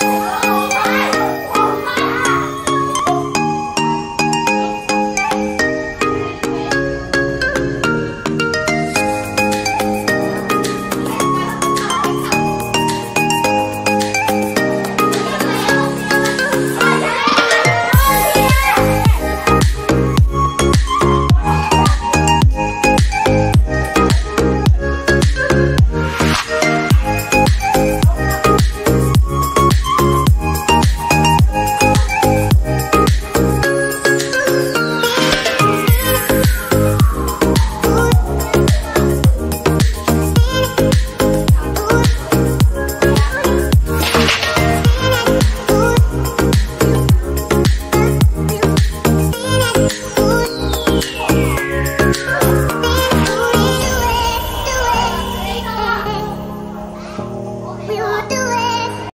Whoa. We will do.